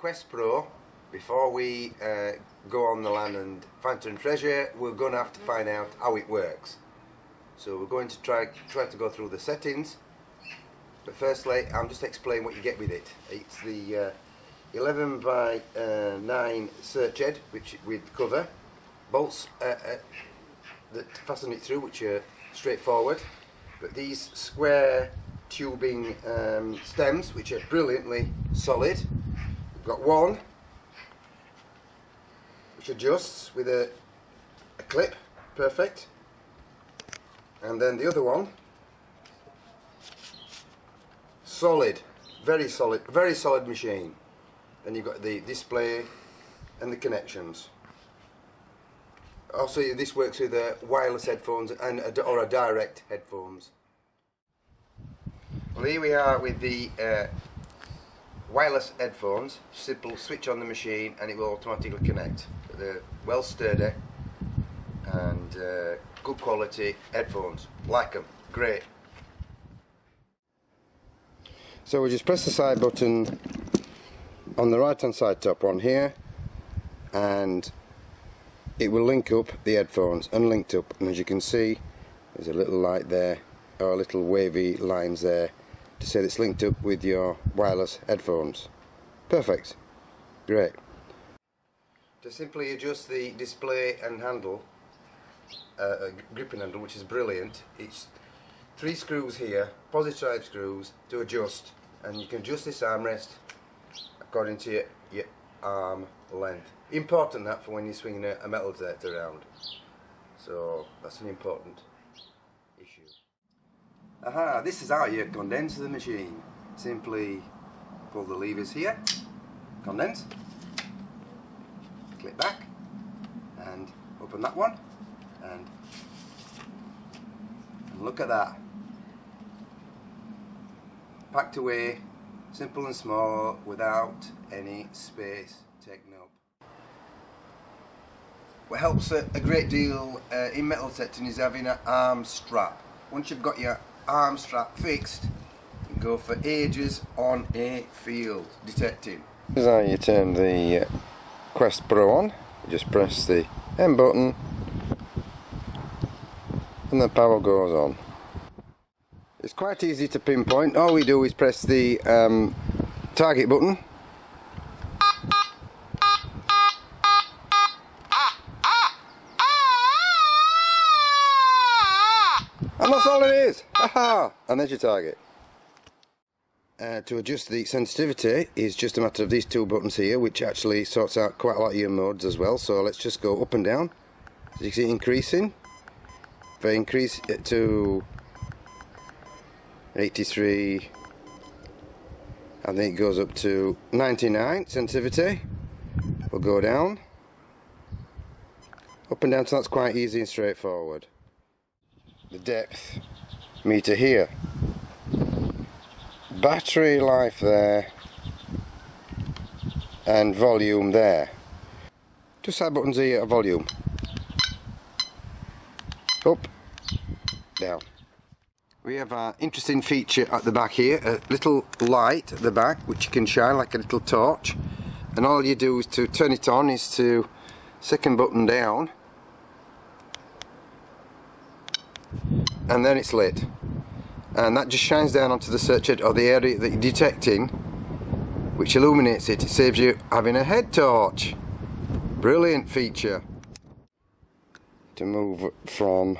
Quest Pro, before we uh, go on the land and phantom treasure, we're going to have to find out how it works. So we're going to try try to go through the settings. But firstly, I'm just explaining what you get with it. It's the uh, 11 by uh, 9 search head, which with cover, bolts uh, uh, that fasten it through, which are straightforward. But these square tubing um, stems, which are brilliantly solid. Got one which adjusts with a, a clip, perfect. And then the other one, solid, very solid, very solid machine. Then you've got the display and the connections. Also, this works with uh, wireless headphones and a, or a direct headphones. Well, here we are with the uh, wireless headphones. Simple switch on the machine and it will automatically connect. They're well sturdy and uh, good quality headphones. Like them, great. So we just press the side button on the right hand side top one here and it will link up the headphones unlinked up and as you can see there's a little light there or a little wavy lines there to say it's linked up with your wireless headphones. Perfect. Great. To simply adjust the display and handle uh, gripping handle which is brilliant it's three screws here positive screws to adjust. And you can adjust this armrest according to your, your arm length. Important that for when you're swinging a, a metal detector around. So that's an important aha this is how you condense the machine. Simply pull the levers here condense click back and open that one and, and look at that. Packed away simple and small without any space taken up what helps a, a great deal uh, in metal detecting is having an arm strap. Once you've got your arm strap fixed can go for ages on a field detecting this is how you turn the uh, Quest Pro on you just press the M button and the power goes on it's quite easy to pinpoint. All we do is press the um, target button. And that's all it is. Aha! And there's your target. Uh, to adjust the sensitivity is just a matter of these two buttons here which actually sorts out quite a lot of your modes as well. So let's just go up and down. As you can see increasing. If I increase it to 83 I think it goes up to 99 sensitivity. We'll go down. Up and down so that's quite easy and straightforward. The depth meter here battery life there and volume there. Two side buttons here volume. Up down. We have an interesting feature at the back here, a little light at the back which you can shine like a little torch. And all you do is to turn it on is to second button down and then it's lit. And that just shines down onto the search head or the area that you're detecting which illuminates it, it saves you having a head torch. Brilliant feature. To move from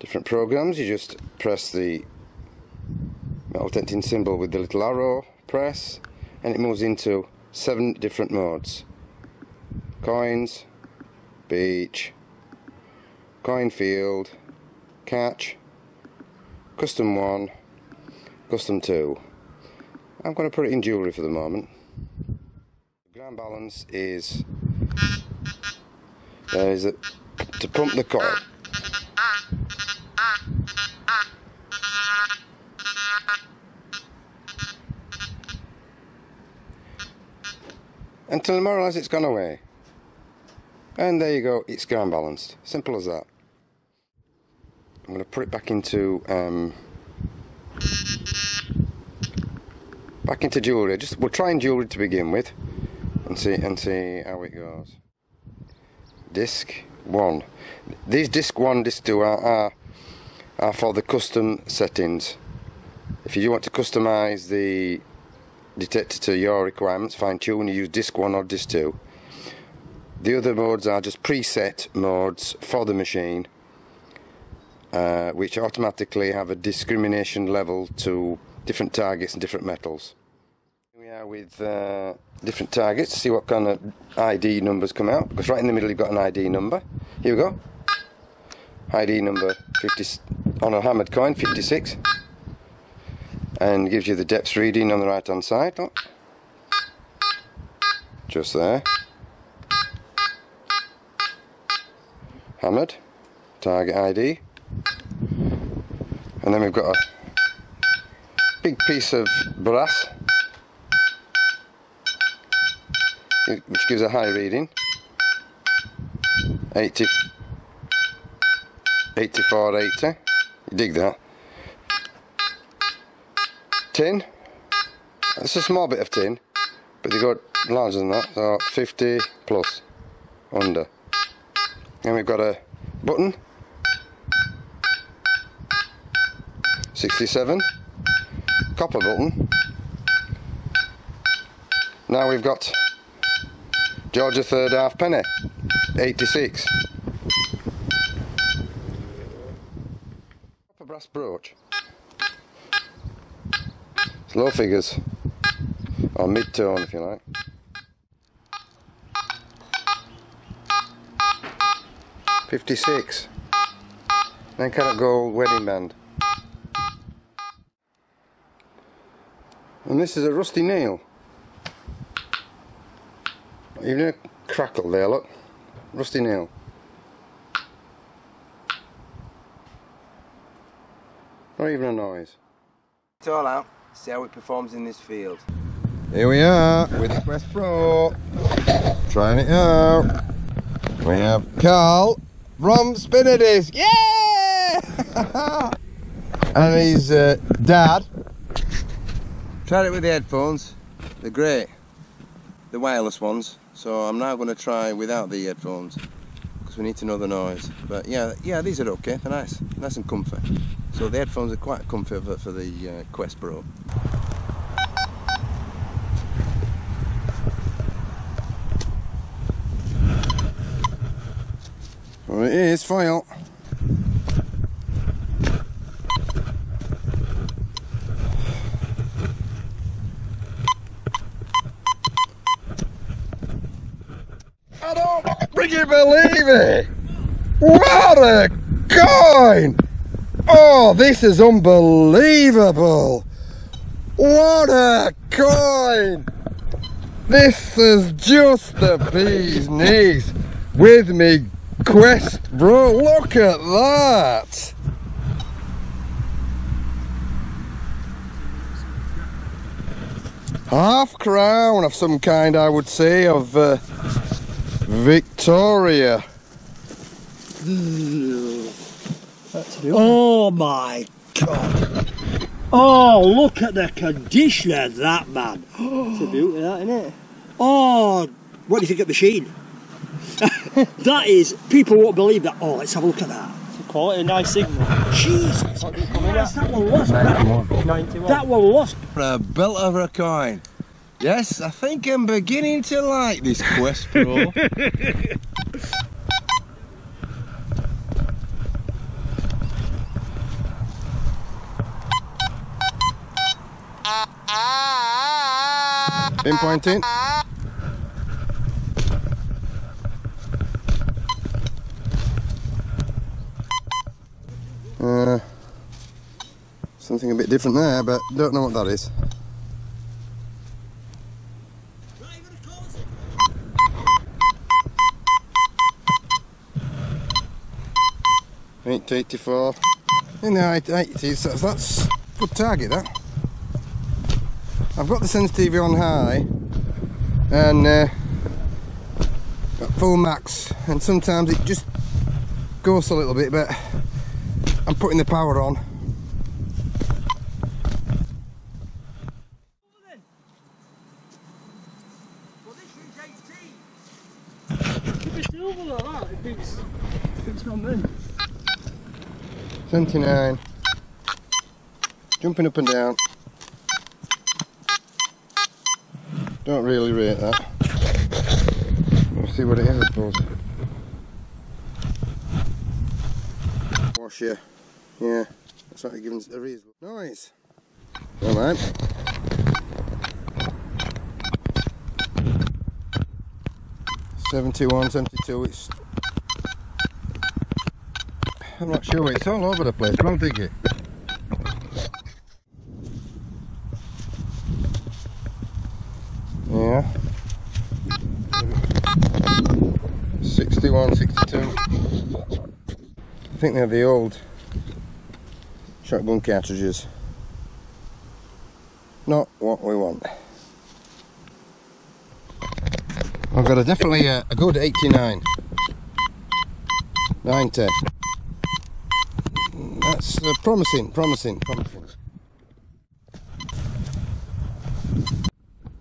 different programs you just press the metal detecting symbol with the little arrow press and it moves into seven different modes. Coins beach coin field catch custom 1 custom 2 I'm going to put it in jewellery for the moment The ground balance is there is a, to pump the coil until or less it's gone away. And there you go, it's ground balanced. Simple as that. I'm going to put it back into um, back into jewellery. Just we'll try jewellery to begin with, and see and see how it goes. Disc one. These disc one, disc two are, are, are for the custom settings. If you do want to customise the detector to your requirements, fine tune, you use disc one or disc two. The other modes are just preset modes for the machine, uh, which automatically have a discrimination level to different targets and different metals. Here we are with uh, different targets to see what kind of ID numbers come out because right in the middle you've got an ID number. Here we go. ID number 50 on a hammered coin 56 and gives you the depth reading on the right hand side. Look. Just there. Hammered. Target ID. And then we've got a big piece of brass which gives a high reading. 80 84 80 you dig that? Tin. It's a small bit of tin but they got larger than that. So 50 plus under. And we've got a button 67 copper button now we've got Georgia third half penny 86 copper brass brooch. It's low figures or mid-tone if you like. Fifty-six. Then carat gold wedding band. And this is a rusty nail. Even a crackle there, look. Rusty nail. Not even a noise. It's all out. See how it performs in this field. Here we are with the Quest Pro. Trying it out. We have Carl from Spinadisc. Yeah! and his uh, dad. Tried it with the headphones. They're great. The wireless ones. So I'm now going to try without the headphones because we need to know the noise. But yeah, yeah, these are okay. They're nice, nice and comfy. So the headphones are quite comfy for, for the uh, Quest Pro. Well, it is foil. What a coin! Oh, this is unbelievable! What a coin! This is just the bee's knees with me Quest Pro. Look at that. Half crown of some kind, I would say, of uh, Victoria. Oh my god. Oh, look at the condition of that man. It's a beauty, that, isn't it? Oh, what do you think of the machine? that is, people won't believe that. Oh, let's have a look at that. It's a quality, nice signal. Jesus What did it come in Christ, that one lost. That, 91. that one lost. A belt of a coin. Yes, I think I'm beginning to like this Quest Pro. Pinpointing. Uh, something a bit different there, but don't know what that is. Eight to eighty-four. In the eight- eighties, that's, that's good target. That. I've got the sensitivity on high and uh, full max and sometimes it just goes a little bit but I'm putting the power on Seventy nine, jumping up and down. Don't really rate that. We'll see what it is, I suppose. Wash yeah. Yeah, that's what giving a reasonable noise. Alright. Seventy-one, seventy-two. It's. I'm not sure. It's all over the place. Don't dig it. I think they're the old shotgun cartridges. Not what we want. I've got a definitely a, a good 89. 90. That's uh, promising, promising, promising.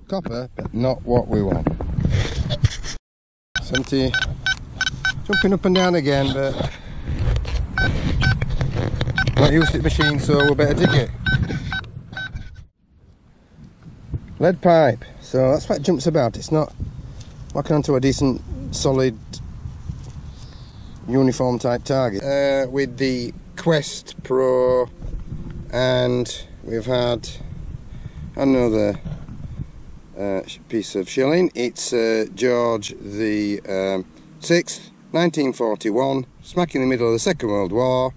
Copper, but not what we want. 70. Jumping up and down again, but the machine, so we better dig it. Lead pipe, so that's what jumps about. It's not locking onto a decent, solid, uniform type target. Uh, with the Quest Pro, and we've had another uh, piece of shilling. It's uh, George the um, 6th, 1941, smack in the middle of the Second World War,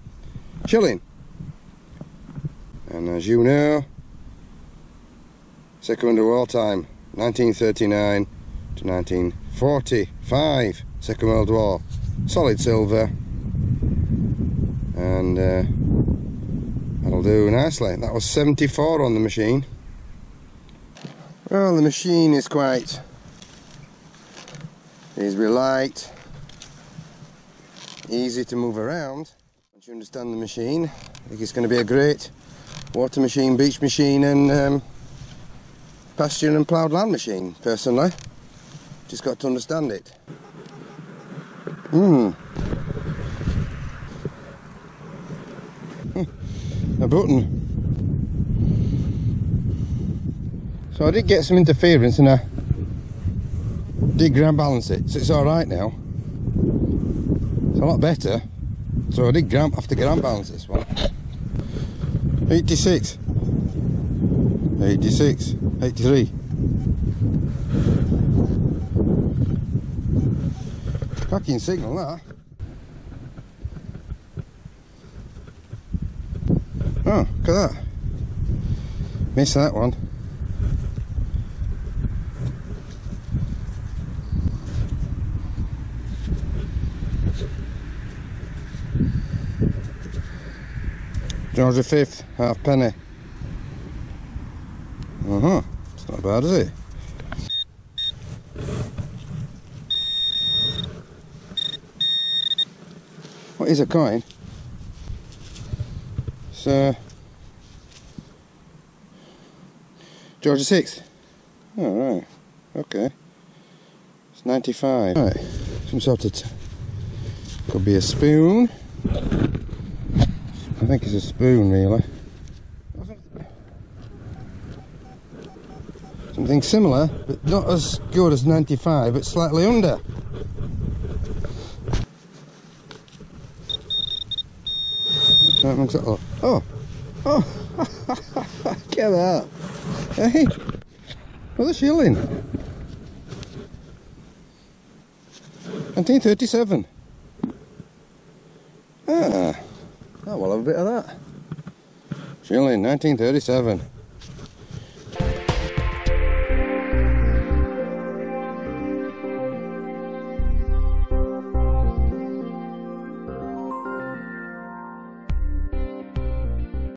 shilling. And as you know, Second World War time, 1939 to 1945, Second World War, solid silver, and uh, that'll do nicely. That was 74 on the machine. Well, the machine is quite easily light, easy to move around. Once you understand the machine, I think it's going to be a great water machine, beach machine, and um, pasture and ploughed land machine. Personally, just got to understand it. Hmm. A button. So I did get some interference and I did ground balance it, so it's alright now. It's a lot better. So I did ground, have to ground balance this one. 86. 86. 83. Cracking signal that. Oh, look at that. Missed that one. George the Fifth, half penny. Uh huh. It's not bad, is it? What is a coin? It's uh, George Sixth. Oh. Okay. It's ninety-five. Right. Some sort of. Could be a spoon. Think it's a spoon really. Something similar, but not as good as 95, but slightly under. Oh, oh, oh, get that. Hey, what a shilling. 1937. Ah. Oh, we'll have a bit of that. Shilling, 1937.